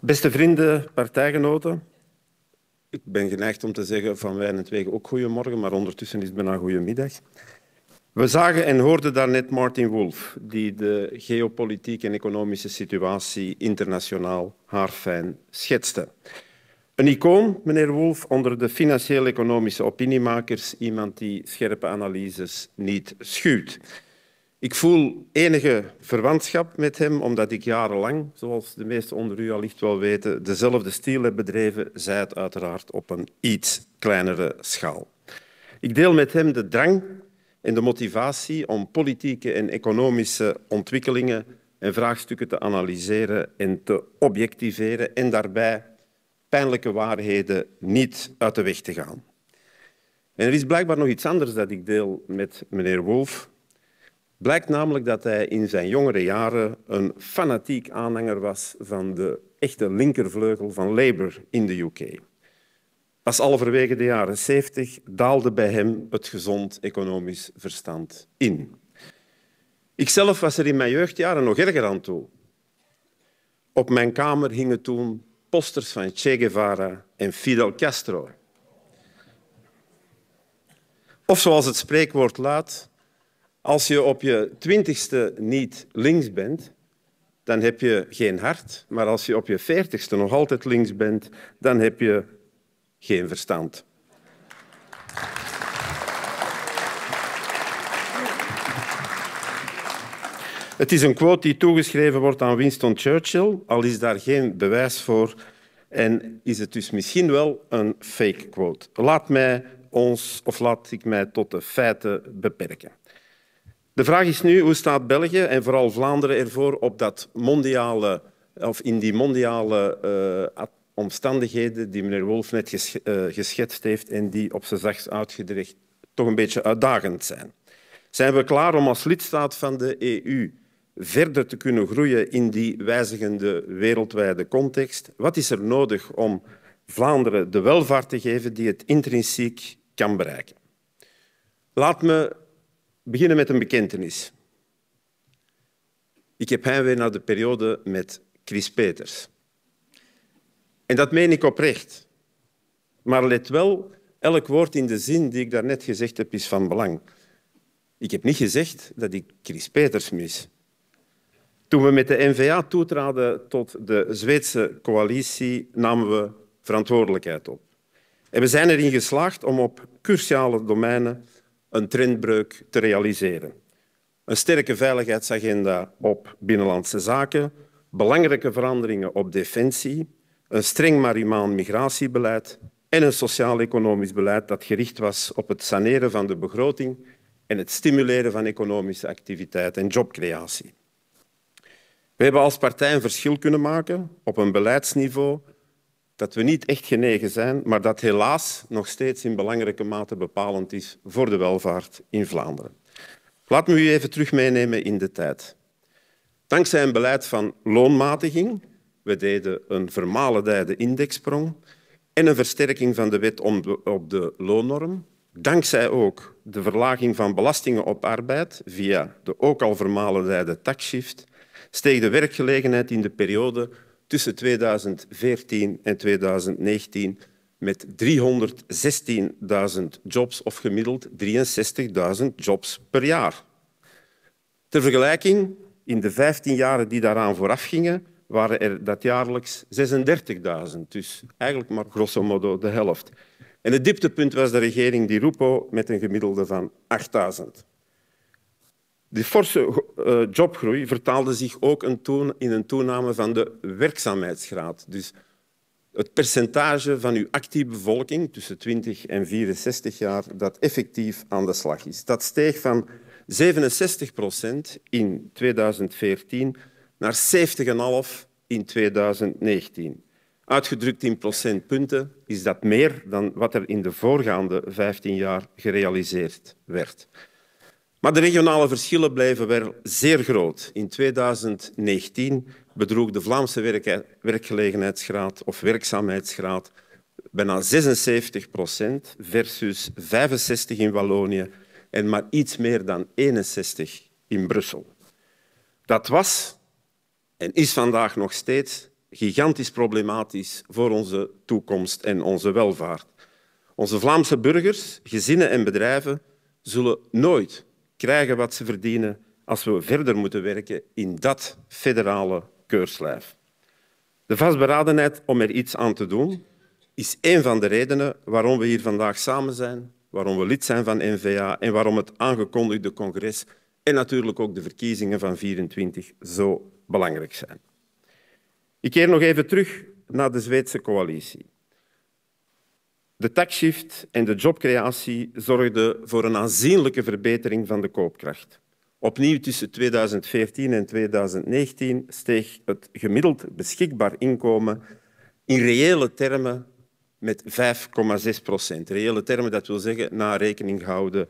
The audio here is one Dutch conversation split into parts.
Beste vrienden, partijgenoten. Ik ben geneigd om te zeggen van wij en wegen ook goedemorgen, maar ondertussen is het bijna goedemiddag. We zagen en hoorden daarnet Martin Wolf, die de geopolitieke en economische situatie internationaal haarfijn schetste. Een icoon, meneer Wolf, onder de financieel-economische opiniemakers, iemand die scherpe analyses niet schuwt. Ik voel enige verwantschap met hem, omdat ik jarenlang, zoals de meesten onder u allicht wel weten, dezelfde stiel heb bedreven, zij het uiteraard op een iets kleinere schaal. Ik deel met hem de drang en de motivatie om politieke en economische ontwikkelingen en vraagstukken te analyseren en te objectiveren en daarbij pijnlijke waarheden niet uit de weg te gaan. En er is blijkbaar nog iets anders dat ik deel met meneer Wolf. Blijkt namelijk dat hij in zijn jongere jaren een fanatiek aanhanger was van de echte linkervleugel van Labour in de UK. Pas halverwege de jaren 70 daalde bij hem het gezond economisch verstand in. Ikzelf was er in mijn jeugdjaren nog erger aan toe. Op mijn kamer hingen toen posters van Che Guevara en Fidel Castro. Of zoals het spreekwoord luidt, als je op je twintigste niet links bent, dan heb je geen hart. Maar als je op je veertigste nog altijd links bent, dan heb je geen verstand. Het is een quote die toegeschreven wordt aan Winston Churchill, al is daar geen bewijs voor en is het dus misschien wel een fake quote. Laat, mij ons, of laat ik mij tot de feiten beperken. De vraag is nu, hoe staat België en vooral Vlaanderen ervoor op dat mondiale, of in die mondiale uh, omstandigheden die meneer Wolf net uh, geschetst heeft en die op zijn zachtst uitgedrukt toch een beetje uitdagend zijn. Zijn we klaar om als lidstaat van de EU verder te kunnen groeien in die wijzigende wereldwijde context? Wat is er nodig om Vlaanderen de welvaart te geven die het intrinsiek kan bereiken? Laat me beginnen met een bekentenis. Ik heb heimwee naar de periode met Chris Peters. En dat meen ik oprecht. Maar let wel, elk woord in de zin die ik daarnet gezegd heb, is van belang. Ik heb niet gezegd dat ik Chris Peters mis. Toen we met de NVA toetraden tot de Zweedse coalitie, namen we verantwoordelijkheid op. En we zijn erin geslaagd om op cruciale domeinen een trendbreuk te realiseren. Een sterke veiligheidsagenda op binnenlandse zaken, belangrijke veranderingen op defensie, een streng marimaan migratiebeleid en een sociaal-economisch beleid dat gericht was op het saneren van de begroting en het stimuleren van economische activiteit en jobcreatie. We hebben als partij een verschil kunnen maken op een beleidsniveau dat we niet echt genegen zijn, maar dat helaas nog steeds in belangrijke mate bepalend is voor de welvaart in Vlaanderen. Laat me u even terug meenemen in de tijd. Dankzij een beleid van loonmatiging, we deden een vermalendijde indexsprong en een versterking van de wet op de loonnorm, dankzij ook de verlaging van belastingen op arbeid via de ook al vermalendijde taxshift, steeg de werkgelegenheid in de periode tussen 2014 en 2019 met 316.000 jobs, of gemiddeld 63.000 jobs per jaar. Ter vergelijking, in de 15 jaren die daaraan voorafgingen, waren er dat jaarlijks 36.000, dus eigenlijk maar grosso modo de helft. En het dieptepunt was de regering Di Rupo met een gemiddelde van 8.000. Die forse uh, jobgroei vertaalde zich ook in een toename van de werkzaamheidsgraad. Dus het percentage van uw actieve bevolking tussen 20 en 64 jaar dat effectief aan de slag is. Dat steeg van 67 procent in 2014 naar 70,5 in 2019. Uitgedrukt in procentpunten is dat meer dan wat er in de voorgaande 15 jaar gerealiseerd werd. Maar de regionale verschillen blijven wel zeer groot. In 2019 bedroeg de Vlaamse werkgelegenheidsgraad of werkzaamheidsgraad bijna 76 procent versus 65 in Wallonië en maar iets meer dan 61 in Brussel. Dat was en is vandaag nog steeds gigantisch problematisch voor onze toekomst en onze welvaart. Onze Vlaamse burgers, gezinnen en bedrijven zullen nooit krijgen wat ze verdienen als we verder moeten werken in dat federale keurslijf. De vastberadenheid om er iets aan te doen is een van de redenen waarom we hier vandaag samen zijn, waarom we lid zijn van NVA en waarom het aangekondigde congres en natuurlijk ook de verkiezingen van 24 zo belangrijk zijn. Ik keer nog even terug naar de Zweedse coalitie. De taxshift en de jobcreatie zorgden voor een aanzienlijke verbetering van de koopkracht. Opnieuw tussen 2014 en 2019 steeg het gemiddeld beschikbaar inkomen in reële termen met 5,6 procent. Reële termen, dat wil zeggen na rekening houden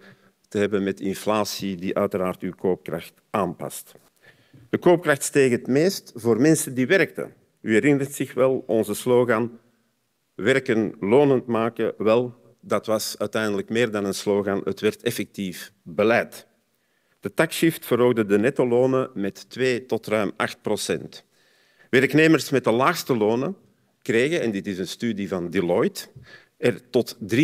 te hebben met inflatie die uiteraard uw koopkracht aanpast. De koopkracht steeg het meest voor mensen die werkten. U herinnert zich wel onze slogan werken lonend maken. Wel, dat was uiteindelijk meer dan een slogan. Het werd effectief beleid. De taxshift verhoogde de netto-lonen met 2 tot ruim 8 procent. Werknemers met de laagste lonen kregen, en dit is een studie van Deloitte, er tot 3.300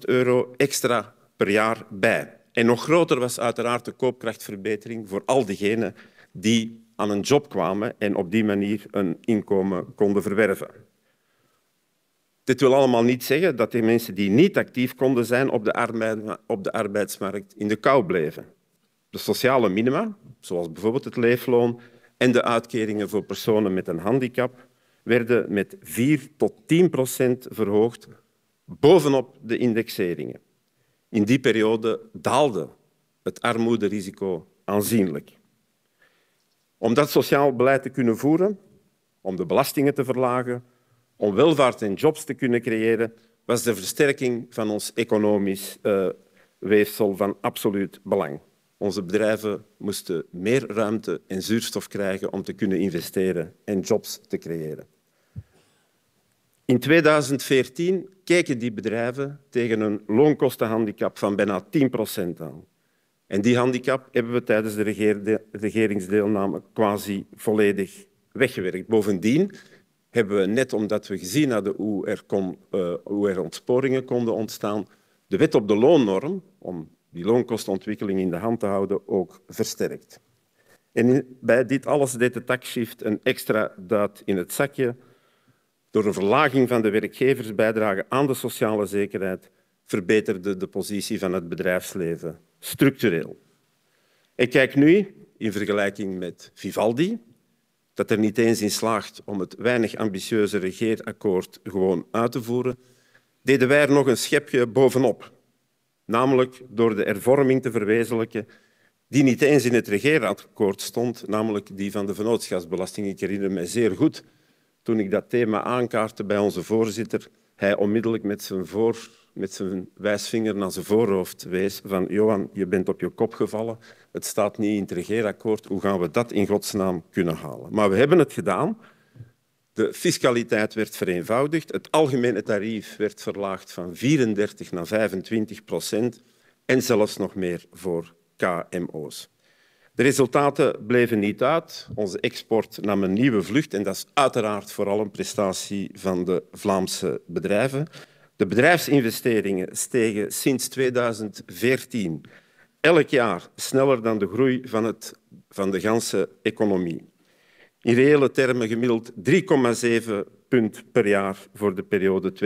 euro extra per jaar bij. En nog groter was uiteraard de koopkrachtverbetering voor al diegenen die aan een job kwamen en op die manier een inkomen konden verwerven. Dit wil allemaal niet zeggen dat de mensen die niet actief konden zijn op de, op de arbeidsmarkt in de kou bleven. De sociale minima, zoals bijvoorbeeld het leefloon en de uitkeringen voor personen met een handicap, werden met 4 tot 10 procent verhoogd bovenop de indexeringen. In die periode daalde het armoederisico aanzienlijk. Om dat sociaal beleid te kunnen voeren, om de belastingen te verlagen, om welvaart en jobs te kunnen creëren, was de versterking van ons economisch uh, weefsel van absoluut belang. Onze bedrijven moesten meer ruimte en zuurstof krijgen om te kunnen investeren en jobs te creëren. In 2014 keken die bedrijven tegen een loonkostenhandicap van bijna 10 procent aan. En die handicap hebben we tijdens de regeringsdeelname quasi volledig weggewerkt. Bovendien hebben we, net omdat we gezien hadden hoe er, kon, er ontsporingen konden ontstaan, de wet op de loonnorm, om die loonkostenontwikkeling in de hand te houden, ook versterkt. En bij dit alles deed de taxshift een extra daad in het zakje. Door een verlaging van de werkgeversbijdrage aan de sociale zekerheid verbeterde de positie van het bedrijfsleven structureel. Ik kijk nu, in vergelijking met Vivaldi, dat er niet eens in slaagt om het weinig ambitieuze regeerakkoord gewoon uit te voeren, deden wij er nog een schepje bovenop. Namelijk door de hervorming te verwezenlijken die niet eens in het regeerakkoord stond, namelijk die van de vennootschapsbelasting. Ik herinner me zeer goed toen ik dat thema aankaartte bij onze voorzitter, hij onmiddellijk met zijn voor met zijn wijsvinger naar zijn voorhoofd wees van Johan, je bent op je kop gevallen, het staat niet in het regeerakkoord, hoe gaan we dat in godsnaam kunnen halen? Maar we hebben het gedaan. De fiscaliteit werd vereenvoudigd, het algemene tarief werd verlaagd van 34 naar 25 procent en zelfs nog meer voor KMO's. De resultaten bleven niet uit. Onze export nam een nieuwe vlucht en dat is uiteraard vooral een prestatie van de Vlaamse bedrijven. De bedrijfsinvesteringen stegen sinds 2014 elk jaar sneller dan de groei van, het, van de ganse economie. In reële termen gemiddeld 3,7 punt per jaar voor de periode 2014-2019.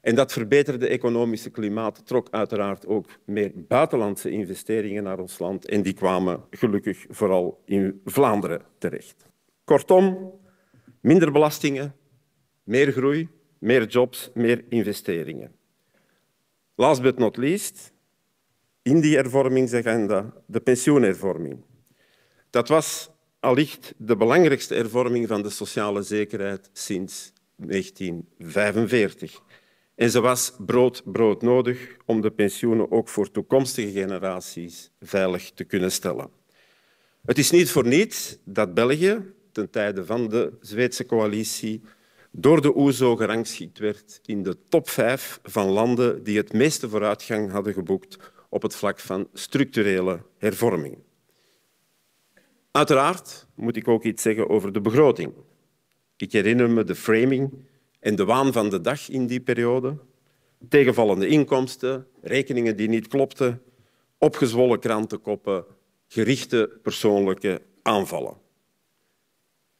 En dat verbeterde economische klimaat trok uiteraard ook meer buitenlandse investeringen naar ons land en die kwamen gelukkig vooral in Vlaanderen terecht. Kortom, minder belastingen, meer groei, meer jobs, meer investeringen. Last but not least, in die hervormingsagenda de pensioenhervorming. Dat was allicht de belangrijkste hervorming van de sociale zekerheid sinds 1945. En ze was brood, brood nodig om de pensioenen ook voor toekomstige generaties veilig te kunnen stellen. Het is niet voor niets dat België ten tijde van de Zweedse coalitie door de OESO gerangschikt werd in de top vijf van landen die het meeste vooruitgang hadden geboekt op het vlak van structurele hervorming. Uiteraard moet ik ook iets zeggen over de begroting. Ik herinner me de framing en de waan van de dag in die periode. Tegenvallende inkomsten, rekeningen die niet klopten, opgezwollen krantenkoppen, gerichte persoonlijke aanvallen.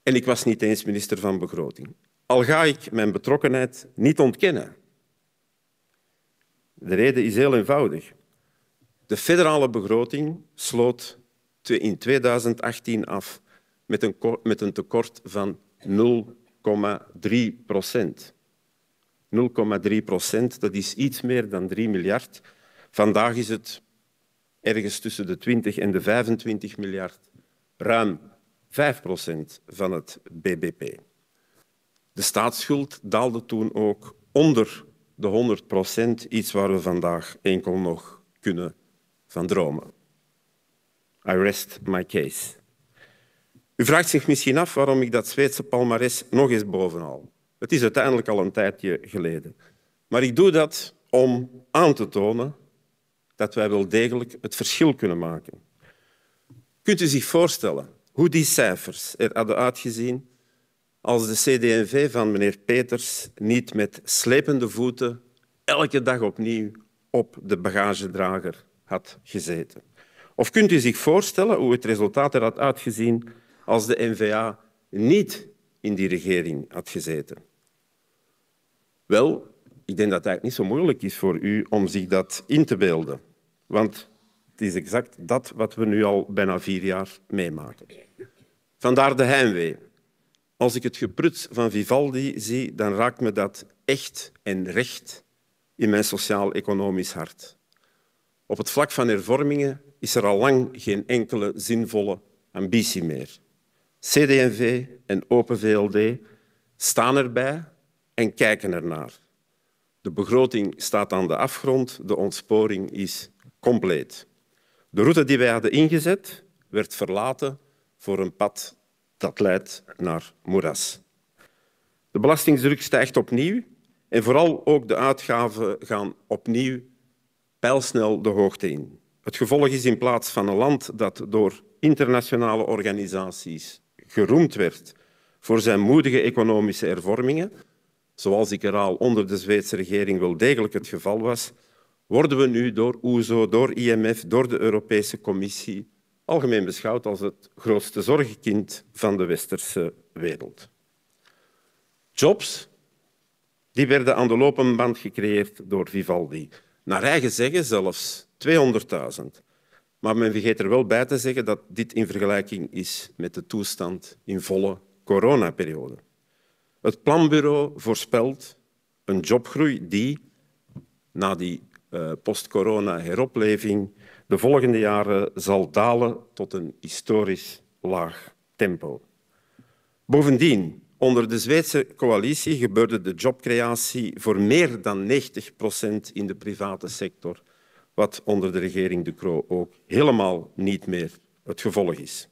En ik was niet eens minister van Begroting. Al ga ik mijn betrokkenheid niet ontkennen. De reden is heel eenvoudig. De federale begroting sloot in 2018 af met een, met een tekort van 0,3 procent. 0,3 procent, dat is iets meer dan 3 miljard. Vandaag is het ergens tussen de 20 en de 25 miljard, ruim 5 procent van het bbp. De staatsschuld daalde toen ook onder de 100 procent, iets waar we vandaag enkel nog kunnen van dromen. I rest my case. U vraagt zich misschien af waarom ik dat Zweedse palmares nog eens bovenhaal. Het is uiteindelijk al een tijdje geleden. Maar ik doe dat om aan te tonen dat wij wel degelijk het verschil kunnen maken. Kunt u zich voorstellen hoe die cijfers er hadden uitgezien als de CD&V van meneer Peters niet met slepende voeten elke dag opnieuw op de bagagedrager had gezeten? Of kunt u zich voorstellen hoe het resultaat er had uitgezien als de N-VA niet in die regering had gezeten? Wel, ik denk dat het eigenlijk niet zo moeilijk is voor u om zich dat in te beelden. Want het is exact dat wat we nu al bijna vier jaar meemaken. Vandaar de heimwee. Als ik het gepruts van Vivaldi zie, dan raakt me dat echt en recht in mijn sociaal-economisch hart. Op het vlak van hervormingen is er al lang geen enkele zinvolle ambitie meer. CD&V en Open VLD staan erbij en kijken ernaar. De begroting staat aan de afgrond, de ontsporing is compleet. De route die wij hadden ingezet werd verlaten voor een pad dat leidt naar moeras. De belastingsdruk stijgt opnieuw en vooral ook de uitgaven gaan opnieuw pijlsnel de hoogte in. Het gevolg is in plaats van een land dat door internationale organisaties geroemd werd voor zijn moedige economische hervormingen, zoals ik herhaal onder de Zweedse regering wel degelijk het geval was, worden we nu door OESO, e door IMF, door de Europese Commissie algemeen beschouwd als het grootste zorgenkind van de westerse wereld. Jobs die werden aan de lopende band gecreëerd door Vivaldi. Naar eigen zeggen zelfs 200.000. Maar men vergeet er wel bij te zeggen dat dit in vergelijking is met de toestand in volle coronaperiode. Het planbureau voorspelt een jobgroei die, na die uh, post-corona-heropleving, de volgende jaren zal dalen tot een historisch laag tempo. Bovendien, onder de Zweedse coalitie gebeurde de jobcreatie voor meer dan 90 procent in de private sector wat onder de regering De Croo ook helemaal niet meer het gevolg is.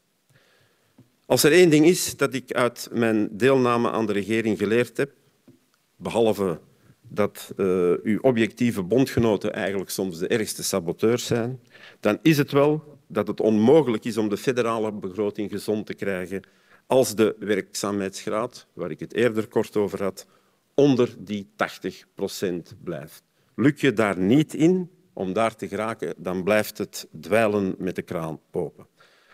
Als er één ding is dat ik uit mijn deelname aan de regering geleerd heb, behalve dat uh, uw objectieve bondgenoten eigenlijk soms de ergste saboteurs zijn, dan is het wel dat het onmogelijk is om de federale begroting gezond te krijgen als de werkzaamheidsgraad, waar ik het eerder kort over had, onder die 80 procent blijft. Lukt je daar niet in, om daar te geraken, dan blijft het dweilen met de kraan open.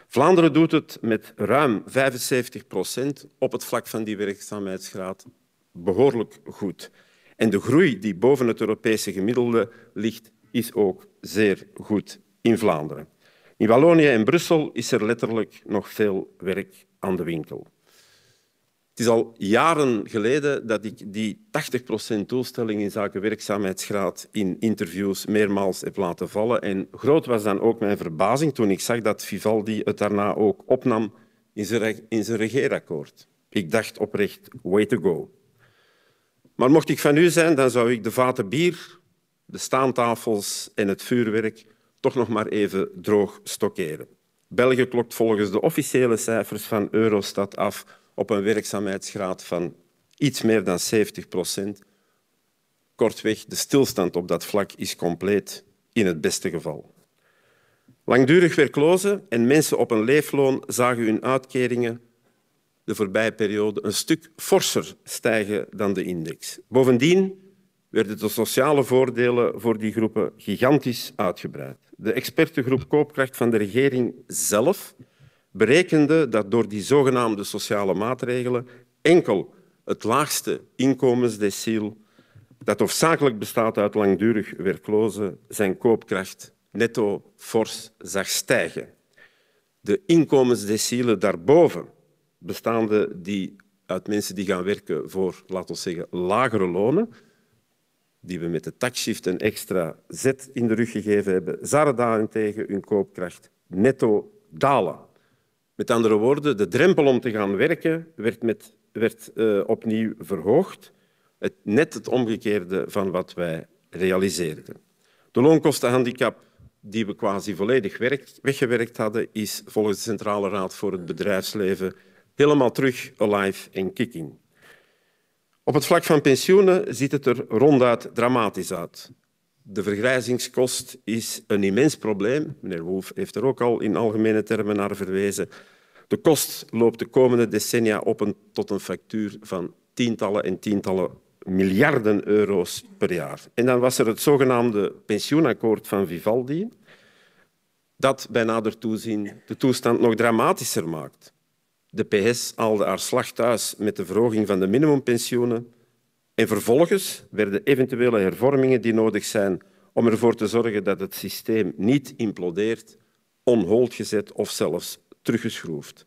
Vlaanderen doet het met ruim 75 procent op het vlak van die werkzaamheidsgraad behoorlijk goed. En de groei die boven het Europese gemiddelde ligt, is ook zeer goed in Vlaanderen. In Wallonië en Brussel is er letterlijk nog veel werk aan de winkel. Het is al jaren geleden dat ik die 80% doelstelling in zaken werkzaamheidsgraad in interviews meermaals heb laten vallen. En groot was dan ook mijn verbazing toen ik zag dat Vivaldi het daarna ook opnam in zijn, in zijn regeerakkoord. Ik dacht oprecht, way to go. Maar mocht ik van u zijn, dan zou ik de vaten bier, de staantafels en het vuurwerk toch nog maar even droog stockeren. België klokt volgens de officiële cijfers van Eurostat af op een werkzaamheidsgraad van iets meer dan 70 procent. Kortweg, de stilstand op dat vlak is compleet in het beste geval. Langdurig werklozen en mensen op een leefloon zagen hun uitkeringen de voorbije periode een stuk forser stijgen dan de index. Bovendien werden de sociale voordelen voor die groepen gigantisch uitgebreid. De expertengroep Koopkracht van de regering zelf berekende dat door die zogenaamde sociale maatregelen enkel het laagste inkomensdeciel, dat hoofdzakelijk bestaat uit langdurig werklozen, zijn koopkracht netto fors zag stijgen. De inkomensdecielen daarboven, bestaande die uit mensen die gaan werken voor, laten we zeggen, lagere lonen, die we met de taxshift een extra zet in de rug gegeven hebben, zouden daarentegen hun koopkracht netto dalen. Met andere woorden, de drempel om te gaan werken werd, met, werd uh, opnieuw verhoogd. Het, net het omgekeerde van wat wij realiseerden. De loonkostenhandicap die we quasi volledig weggewerkt hadden, is volgens de Centrale Raad voor het Bedrijfsleven helemaal terug alive en kicking. Op het vlak van pensioenen ziet het er ronduit dramatisch uit. De vergrijzingskost is een immens probleem. Meneer Wolf heeft er ook al in algemene termen naar verwezen. De kost loopt de komende decennia op een, tot een factuur van tientallen en tientallen miljarden euro's per jaar. En dan was er het zogenaamde pensioenakkoord van Vivaldi, dat bij nader toezien de toestand nog dramatischer maakt. De PS haalde haar slag thuis met de verhoging van de minimumpensioenen en vervolgens werden eventuele hervormingen die nodig zijn om ervoor te zorgen dat het systeem niet implodeert, on hold gezet of zelfs teruggeschroefd.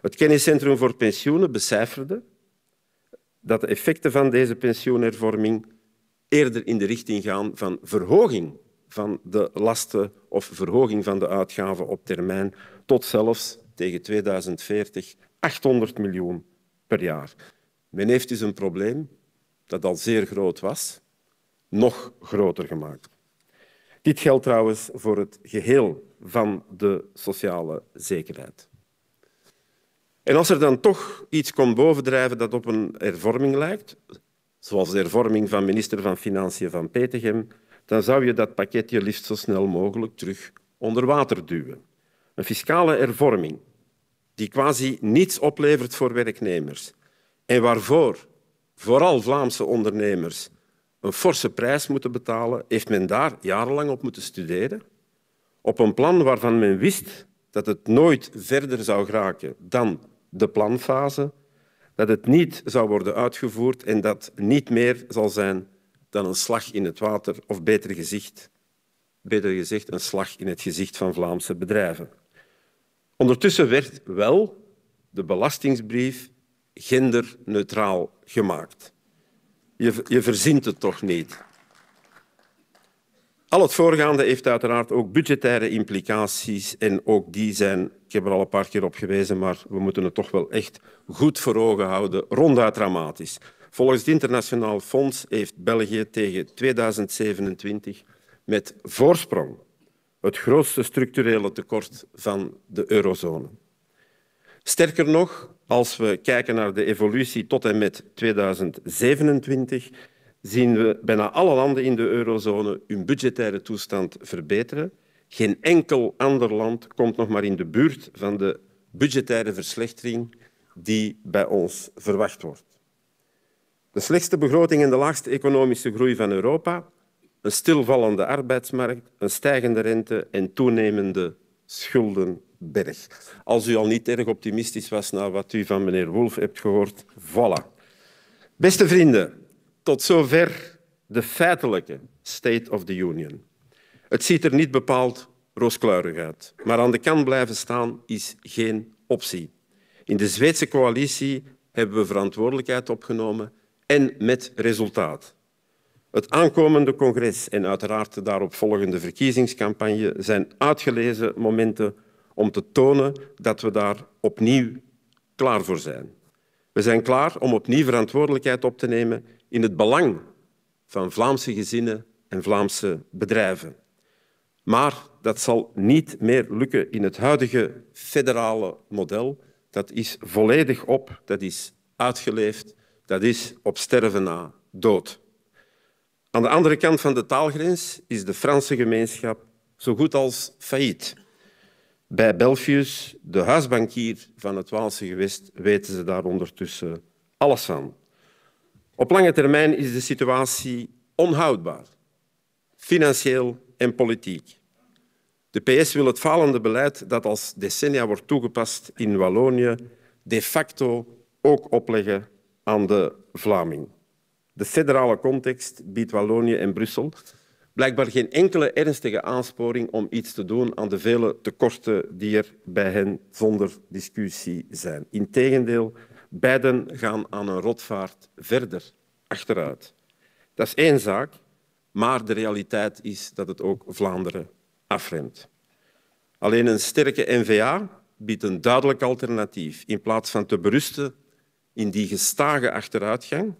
Het Kenniscentrum voor Pensioenen becijferde dat de effecten van deze pensioenhervorming eerder in de richting gaan van verhoging van de lasten of verhoging van de uitgaven op termijn tot zelfs tegen 2040 800 miljoen per jaar. Men heeft dus een probleem dat al zeer groot was, nog groter gemaakt. Dit geldt trouwens voor het geheel van de sociale zekerheid. En als er dan toch iets komt bovendrijven dat op een hervorming lijkt, zoals de hervorming van minister van Financiën van Petegem, dan zou je dat pakketje liefst zo snel mogelijk terug onder water duwen. Een fiscale hervorming die quasi niets oplevert voor werknemers en waarvoor vooral Vlaamse ondernemers een forse prijs moeten betalen, heeft men daar jarenlang op moeten studeren. Op een plan waarvan men wist dat het nooit verder zou geraken dan de planfase, dat het niet zou worden uitgevoerd en dat niet meer zal zijn dan een slag in het water, of beter gezegd, beter gezegd een slag in het gezicht van Vlaamse bedrijven. Ondertussen werd wel de belastingsbrief genderneutraal gemaakt. Je, je verzint het toch niet. Al het voorgaande heeft uiteraard ook budgettaire implicaties en ook die zijn, ik heb er al een paar keer op gewezen, maar we moeten het toch wel echt goed voor ogen houden, ronduit dramatisch. Volgens het Internationaal Fonds heeft België tegen 2027 met voorsprong het grootste structurele tekort van de eurozone. Sterker nog, als we kijken naar de evolutie tot en met 2027, zien we bijna alle landen in de eurozone hun budgettaire toestand verbeteren. Geen enkel ander land komt nog maar in de buurt van de budgettaire verslechtering die bij ons verwacht wordt. De slechtste begroting en de laagste economische groei van Europa, stilvallende arbeidsmarkt, een stijgende rente en toenemende schuldenberg. Als u al niet erg optimistisch was na wat u van meneer Wolf hebt gehoord, voilà. Beste vrienden, tot zover de feitelijke State of the Union. Het ziet er niet bepaald rooskleurig uit, maar aan de kant blijven staan is geen optie. In de Zweedse coalitie hebben we verantwoordelijkheid opgenomen en met resultaat. Het aankomende congres en uiteraard de daarop volgende verkiezingscampagne zijn uitgelezen momenten om te tonen dat we daar opnieuw klaar voor zijn. We zijn klaar om opnieuw verantwoordelijkheid op te nemen in het belang van Vlaamse gezinnen en Vlaamse bedrijven. Maar dat zal niet meer lukken in het huidige federale model. Dat is volledig op, dat is uitgeleefd, dat is op sterven na dood. Aan de andere kant van de taalgrens is de Franse gemeenschap zo goed als failliet. Bij Belfius, de huisbankier van het Waalse gewest, weten ze daar ondertussen alles van. Op lange termijn is de situatie onhoudbaar, financieel en politiek. De PS wil het falende beleid dat als decennia wordt toegepast in Wallonië de facto ook opleggen aan de Vlaming. De federale context biedt Wallonië en Brussel blijkbaar geen enkele ernstige aansporing om iets te doen aan de vele tekorten die er bij hen zonder discussie zijn. Integendeel, beiden gaan aan een rotvaart verder achteruit. Dat is één zaak, maar de realiteit is dat het ook Vlaanderen afremt. Alleen een sterke N-VA biedt een duidelijk alternatief. In plaats van te berusten in die gestage achteruitgang,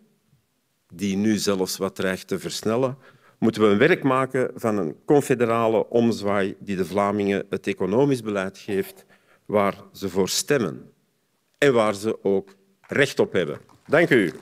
die nu zelfs wat dreigt te versnellen, moeten we een werk maken van een confederale omzwaai die de Vlamingen het economisch beleid geeft waar ze voor stemmen en waar ze ook recht op hebben. Dank u.